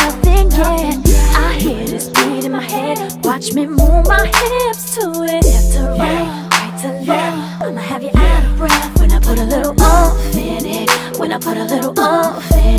nothing yet. I hear this beat in my head. Watch me move my hips to it. Left to right, right to left. I'ma have you out of breath when I put a little oomph in it. When I put a little oomph in it.